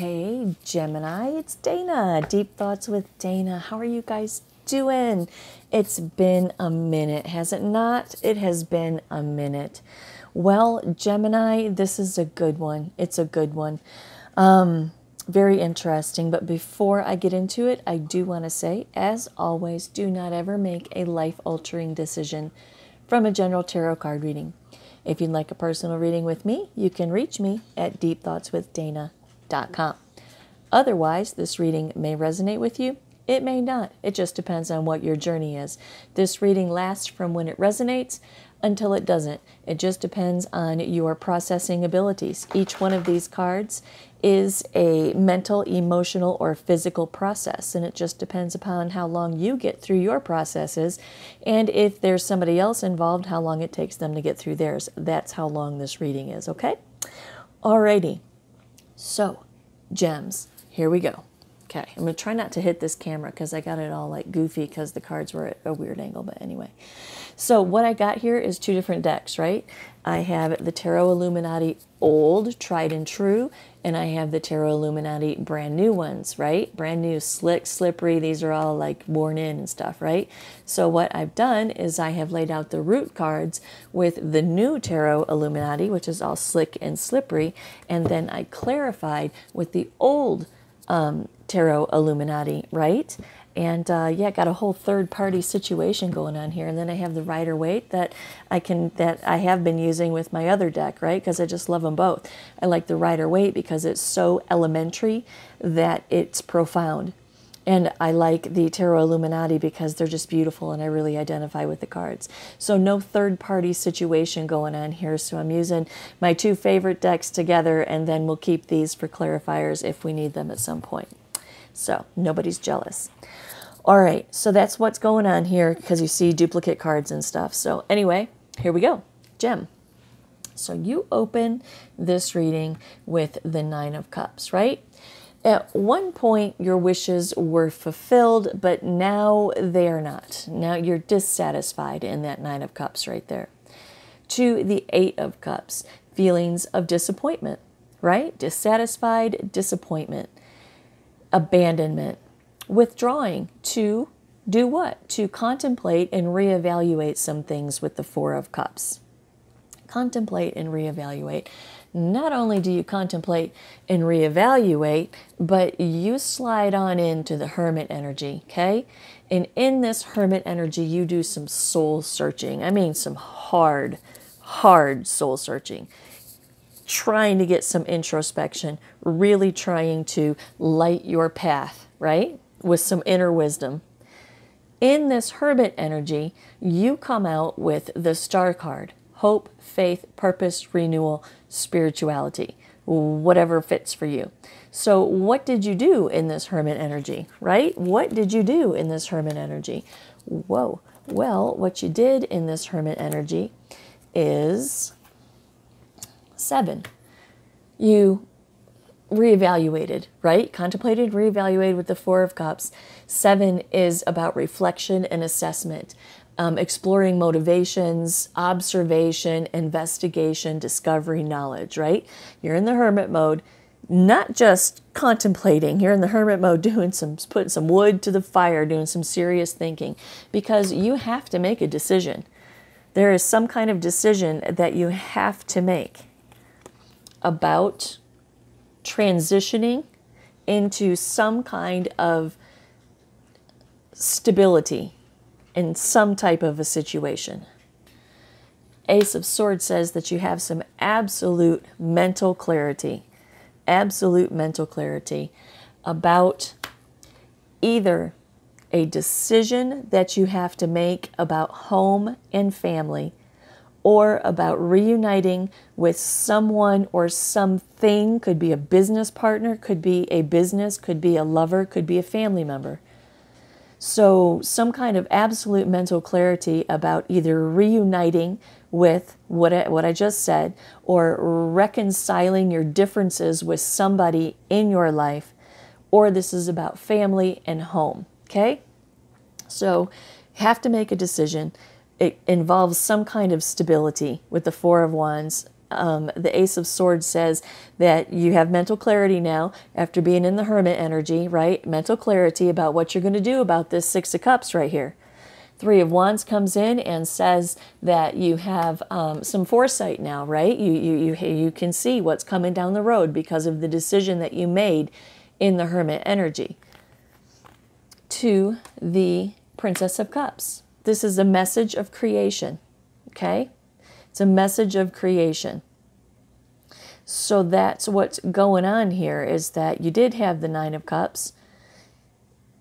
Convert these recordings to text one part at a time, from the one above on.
Hey, Gemini, it's Dana. Deep Thoughts with Dana. How are you guys doing? It's been a minute, has it not? It has been a minute. Well, Gemini, this is a good one. It's a good one. Um, very interesting. But before I get into it, I do want to say, as always, do not ever make a life altering decision from a general tarot card reading. If you'd like a personal reading with me, you can reach me at Otherwise, this reading may resonate with you. It may not. It just depends on what your journey is. This reading lasts from when it resonates until it doesn't. It just depends on your processing abilities. Each one of these cards is a mental, emotional, or physical process, and it just depends upon how long you get through your processes, and if there's somebody else involved, how long it takes them to get through theirs. That's how long this reading is, okay? Alrighty. So, gems, here we go. Okay, I'm to try not to hit this camera because I got it all like goofy because the cards were at a weird angle, but anyway. So what I got here is two different decks, right? I have the Tarot Illuminati Old, Tried and True, and I have the Tarot Illuminati brand new ones, right? Brand new, slick, slippery. These are all like worn in and stuff, right? So what I've done is I have laid out the root cards with the new Tarot Illuminati, which is all slick and slippery, and then I clarified with the old um, Tarot Illuminati, right? And uh, yeah, got a whole third party situation going on here. And then I have the Rider Waite that I can that I have been using with my other deck, right? Because I just love them both. I like the Rider Waite because it's so elementary that it's profound. And I like the Tarot Illuminati because they're just beautiful and I really identify with the cards. So no third party situation going on here. So I'm using my two favorite decks together and then we'll keep these for clarifiers if we need them at some point. So nobody's jealous. All right, so that's what's going on here because you see duplicate cards and stuff. So anyway, here we go. Gem. So you open this reading with the Nine of Cups, right? At one point, your wishes were fulfilled, but now they are not. Now you're dissatisfied in that Nine of Cups right there. To the Eight of Cups, feelings of disappointment, right? Dissatisfied, disappointment abandonment, withdrawing to do what? To contemplate and reevaluate some things with the Four of Cups. Contemplate and reevaluate. Not only do you contemplate and reevaluate, but you slide on into the hermit energy, okay? And in this hermit energy, you do some soul searching. I mean, some hard, hard soul searching trying to get some introspection, really trying to light your path, right? With some inner wisdom. In this hermit energy, you come out with the star card hope, faith, purpose, renewal, spirituality, whatever fits for you. So, what did you do in this hermit energy, right? What did you do in this hermit energy? Whoa. Well, what you did in this hermit energy is Seven, you reevaluated, right? Contemplated, reevaluated with the Four of Cups. Seven is about reflection and assessment, um, exploring motivations, observation, investigation, discovery, knowledge, right? You're in the hermit mode, not just contemplating. You're in the hermit mode doing some, putting some wood to the fire, doing some serious thinking, because you have to make a decision. There is some kind of decision that you have to make about transitioning into some kind of stability in some type of a situation. Ace of Swords says that you have some absolute mental clarity, absolute mental clarity about either a decision that you have to make about home and family or about reuniting with someone or something. Could be a business partner, could be a business, could be a lover, could be a family member. So, some kind of absolute mental clarity about either reuniting with what I, what I just said or reconciling your differences with somebody in your life, or this is about family and home. Okay? So, have to make a decision it involves some kind of stability with the Four of Wands um, the Ace of Swords says that you have mental clarity now after being in the Hermit energy, right? Mental clarity about what you're going to do about this Six of Cups right here. Three of Wands comes in and says that you have um, some foresight now, right? You, you, you, you can see what's coming down the road because of the decision that you made in the Hermit energy. To the Princess of Cups. This is a message of creation, okay? It's a message of creation. So that's what's going on here is that you did have the Nine of Cups,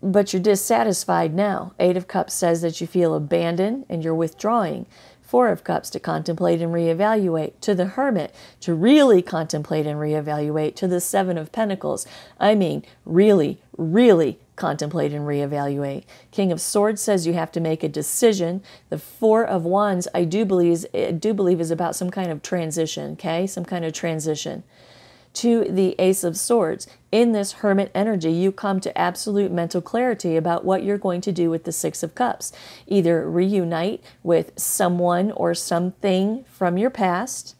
but you're dissatisfied now. Eight of Cups says that you feel abandoned and you're withdrawing. Four of Cups to contemplate and reevaluate. To the Hermit to really contemplate and reevaluate. To the Seven of Pentacles, I mean, really, really contemplate and reevaluate. King of Swords says you have to make a decision. The Four of Wands, I do believe, I do believe is about some kind of transition, okay? Some kind of transition. To the Ace of Swords, in this Hermit energy, you come to absolute mental clarity about what you're going to do with the Six of Cups. Either reunite with someone or something from your past,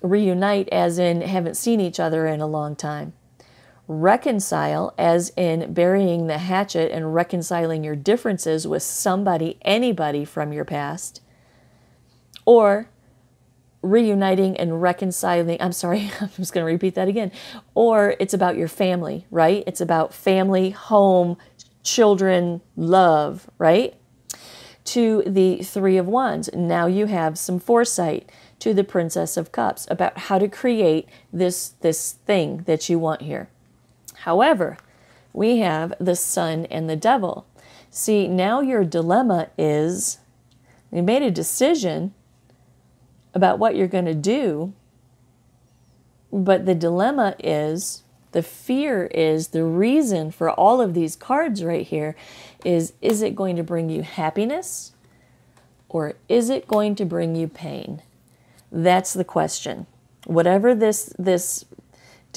reunite as in haven't seen each other in a long time reconcile, as in burying the hatchet and reconciling your differences with somebody, anybody from your past, or reuniting and reconciling. I'm sorry, I'm just going to repeat that again. Or it's about your family, right? It's about family, home, children, love, right? To the Three of Wands. Now you have some foresight to the Princess of Cups about how to create this, this thing that you want here. However, we have the sun and the devil. See, now your dilemma is you made a decision about what you're going to do, but the dilemma is the fear is the reason for all of these cards right here is is it going to bring you happiness or is it going to bring you pain? That's the question. Whatever this this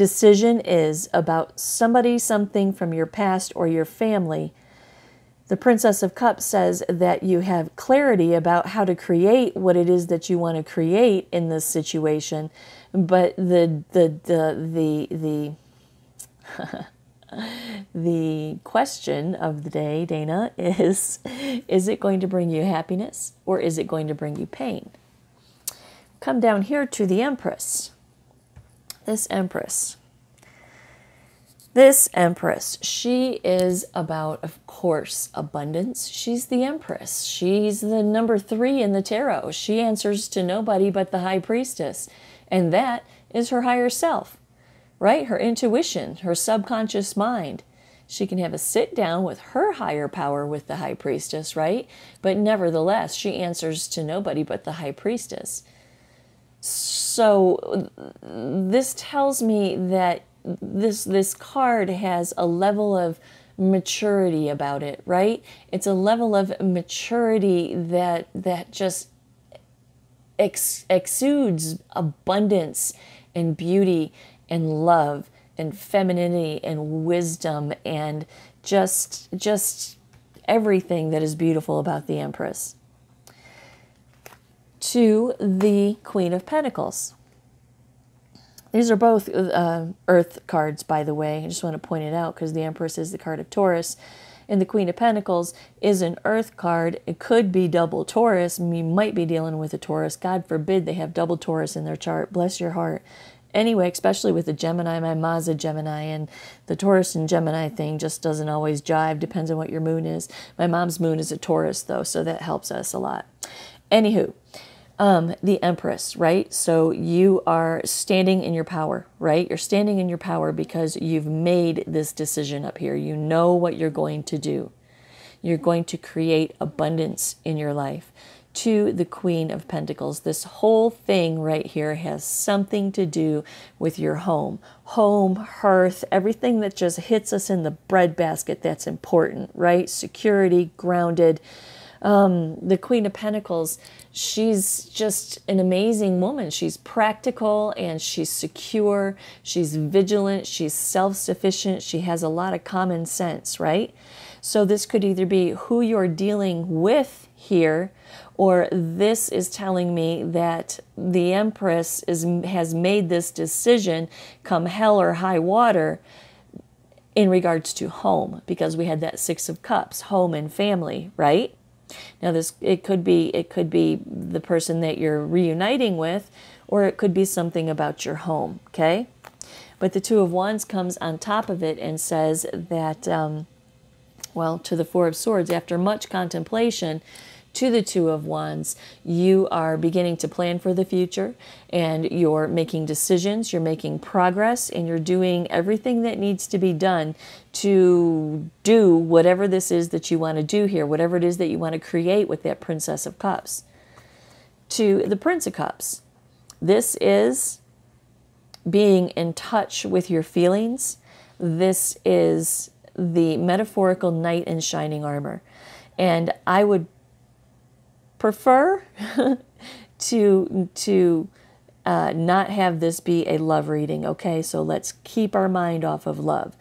decision is about somebody, something from your past or your family, the Princess of Cups says that you have clarity about how to create what it is that you want to create in this situation, but the the the the the the question of the day, Dana, is is it going to bring you happiness or is it going to bring you pain? Come down here to the Empress this empress. This empress, she is about, of course, abundance. She's the empress. She's the number three in the tarot. She answers to nobody but the high priestess. And that is her higher self, right? Her intuition, her subconscious mind. She can have a sit down with her higher power with the high priestess, right? But nevertheless, she answers to nobody but the high priestess. So this tells me that this this card has a level of maturity about it, right? It's a level of maturity that that just ex- exudes abundance and beauty and love and femininity and wisdom and just just everything that is beautiful about the empress to the Queen of Pentacles. These are both uh, Earth cards, by the way. I just want to point it out because the Empress is the card of Taurus. And the Queen of Pentacles is an Earth card. It could be double Taurus. You might be dealing with a Taurus. God forbid they have double Taurus in their chart. Bless your heart. Anyway, especially with the Gemini, my Ma's a Gemini, and the Taurus and Gemini thing just doesn't always jive. Depends on what your moon is. My mom's moon is a Taurus, though, so that helps us a lot. Anywho, um, the Empress, right? So you are standing in your power, right? You're standing in your power because you've made this decision up here. You know what you're going to do. You're going to create abundance in your life. To the Queen of Pentacles, this whole thing right here has something to do with your home, home, hearth, everything that just hits us in the breadbasket that's important, right? Security, grounded um, the Queen of Pentacles, she's just an amazing woman. She's practical and she's secure. She's vigilant. She's self sufficient. She has a lot of common sense, right? So this could either be who you're dealing with here or this is telling me that the Empress is, has made this decision come hell or high water in regards to home because we had that six of cups home and family right now this it could be it could be the person that you're reuniting with or it could be something about your home okay? But the two of wands comes on top of it and says that um, well to the four of swords after much contemplation to the Two of Wands, you are beginning to plan for the future and you're making decisions, you're making progress, and you're doing everything that needs to be done to do whatever this is that you want to do here, whatever it is that you want to create with that Princess of Cups. To the Prince of Cups, this is being in touch with your feelings. This is the metaphorical knight in shining armor. And I would prefer to to uh, not have this be a love reading. Okay, so let's keep our mind off of love.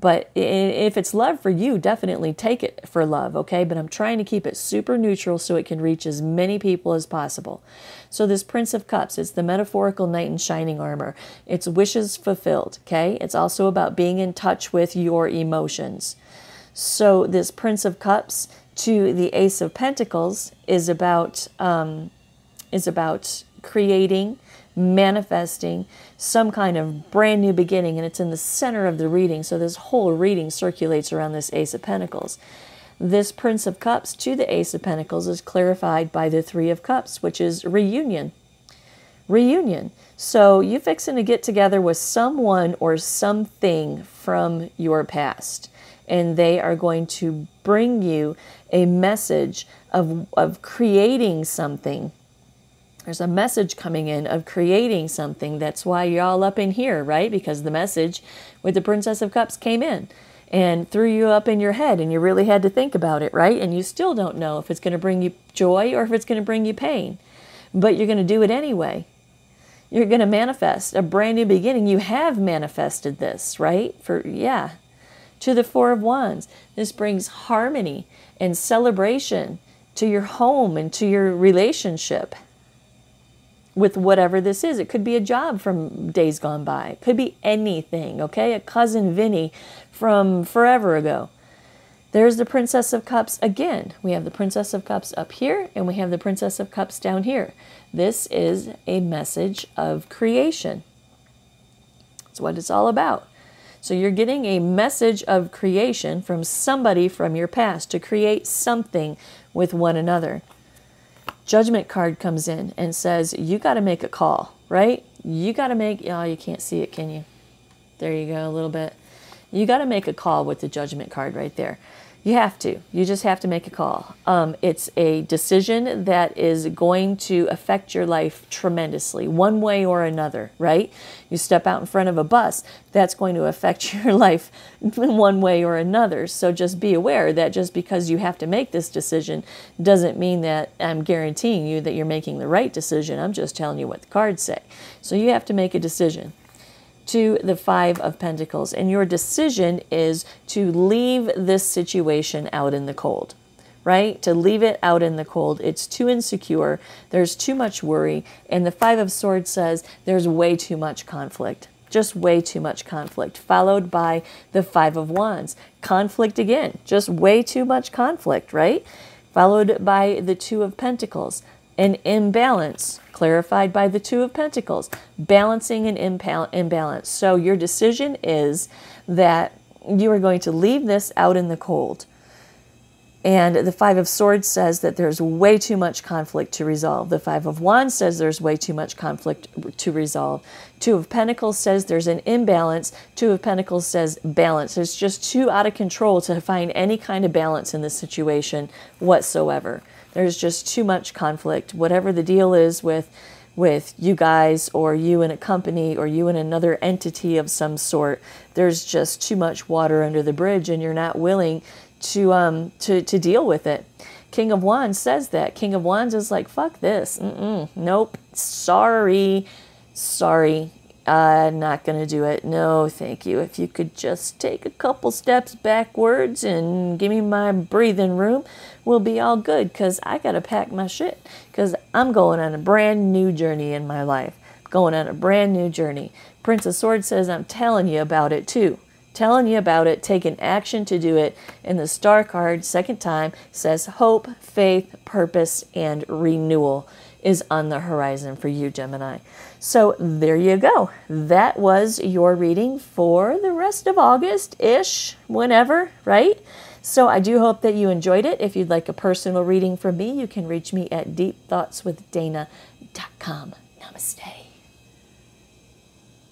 But if it's love for you, definitely take it for love, okay? But I'm trying to keep it super neutral so it can reach as many people as possible. So, this Prince of Cups, it's the metaphorical knight in shining armor. It's wishes fulfilled, okay? It's also about being in touch with your emotions. So, this Prince of Cups, to the Ace of Pentacles is about um, is about creating, manifesting some kind of brand new beginning, and it's in the center of the reading. So this whole reading circulates around this Ace of Pentacles. This Prince of Cups to the Ace of Pentacles is clarified by the Three of Cups, which is reunion. Reunion. So you fixing to get together with someone or something from your past and they are going to bring you a message of, of creating something. There's a message coming in of creating something. That's why you're all up in here, right? Because the message with the Princess of Cups came in and threw you up in your head, and you really had to think about it, right? And you still don't know if it's going to bring you joy or if it's going to bring you pain, but you're going to do it anyway. You're going to manifest a brand new beginning. You have manifested this, right? For, yeah, to the Four of Wands. This brings harmony and celebration to your home and to your relationship with whatever this is. It could be a job from days gone by, it could be anything, okay? A cousin Vinny from forever ago. There's the Princess of Cups again. We have the Princess of Cups up here and we have the Princess of Cups down here. This is a message of creation. It's what it's all about. So you're getting a message of creation from somebody from your past to create something with one another. Judgment card comes in and says, You got to make a call, right? You got to make, oh, you can't see it, can you? There you go, a little bit. You got to make a call with the judgment card right there. You have to. You just have to make a call. Um, it's a decision that is going to affect your life tremendously, one way or another, right? You step out in front of a bus, that's going to affect your life one way or another. So just be aware that just because you have to make this decision doesn't mean that I'm guaranteeing you that you're making the right decision. I'm just telling you what the cards say. So you have to make a decision to the Five of Pentacles. And your decision is to leave this situation out in the cold, right? To leave it out in the cold. It's too insecure. There's too much worry. And the Five of Swords says there's way too much conflict. Just way too much conflict, followed by the Five of Wands. Conflict again, just way too much conflict, right? Followed by the Two of Pentacles an imbalance clarified by the Two of Pentacles, balancing an imbalance. So your decision is that you are going to leave this out in the cold. And the Five of Swords says that there's way too much conflict to resolve. The Five of Wands says there's way too much conflict to resolve. Two of Pentacles says there's an imbalance. Two of Pentacles says balance. It's just too out of control to find any kind of balance in this situation whatsoever. There's just too much conflict. Whatever the deal is with with you guys or you in a company or you in another entity of some sort, there's just too much water under the bridge and you're not willing to um to to deal with it. King of Wands says that. King of Wands is like, fuck this. Mm-mm, nope. Sorry. Sorry. I'm not going to do it. No, thank you. If you could just take a couple steps backwards and give me my breathing room, we'll be all good because I got to pack my shit because I'm going on a brand new journey in my life. Going on a brand new journey. Prince of Swords says, I'm telling you about it too. Telling you about it, taking action to do it. And the star card, second time, says hope, faith, purpose, and renewal is on the horizon for you, Gemini. So there you go. That was your reading for the rest of August ish, whenever, right? So I do hope that you enjoyed it. If you'd like a personal reading from me, you can reach me at deepthoughtswithdana.com. Namaste.